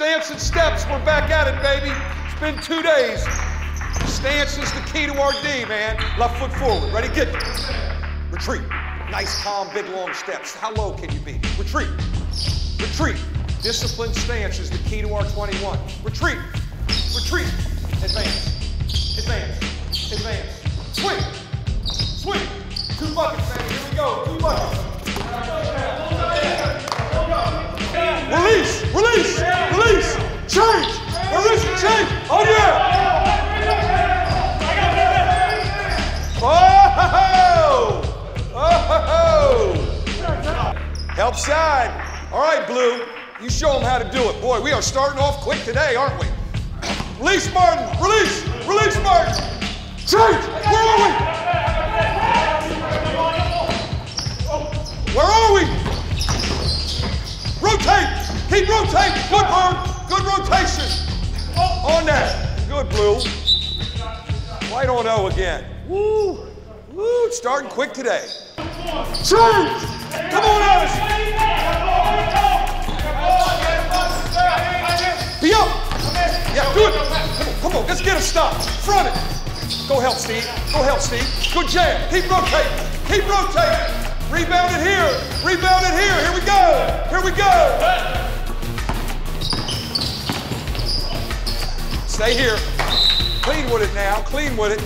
Stance and steps, we're back at it, baby. It's been two days. Stance is the key to our D, man. Left foot forward. Ready, get. Retreat. Nice, calm, big, long steps. How low can you be? Retreat. Retreat. Disciplined stance is the key to our 21. Retreat. Retreat. Advance. Advance. Advance. Swing. Swing. Two buckets, man. Here we go. Two buckets. Release. Release. Help side. All right, Blue. You show them how to do it. Boy, we are starting off quick today, aren't we? Release, Martin. Release. Release, Martin. Change. Where are we? Where are we? Rotate. Keep rotating. Good, Bird. Good rotation. On that. Good, Blue. White on O again. Woo! Woo! Starting quick today. Change! Come on, Alice! Come on, let's get a stop. Front it. Go help, Steve. Go help, Steve. Good jam. Keep rotating. Keep rotating. Rebound it here. Rebound it here. Here we go. Here we go. Stay here. Clean with it now. Clean with it.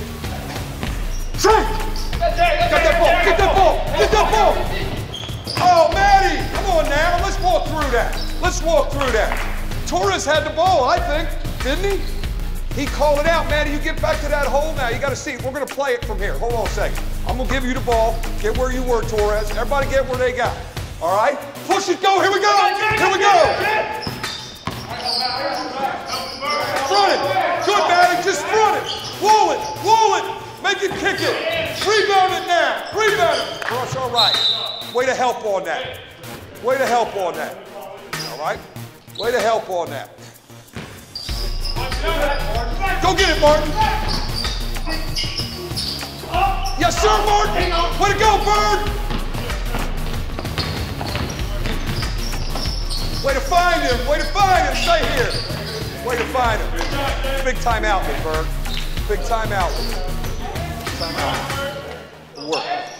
Trey! Get that ball! Get that ball! Get that ball! Oh, Maddie! Come on now. Let's walk through that. Let's walk through that. Torres had the ball, I think, didn't he? He called it out, Maddie. You get back to that hole now. You got to see. We're going to play it from here. Hold on a second. I'm going to give you the ball. Get where you were, Torres. Everybody get where they got. All right? Push it, go. Here we go. Here we go. Front it. Good, Maddie. Just front it. Wall it. Wall it. Make it kick it. Rebound it now. Rebound it. Crush, all right. Way to help on that. Way to help on that. All right? Way to help on that. Get it, Martin. Yes, sir, Martin. Way to go, Bird. Way to find him. Way to find him. Stay here. Way to find him. Big time outlet, Bird. Big time outlet. Time out. Work.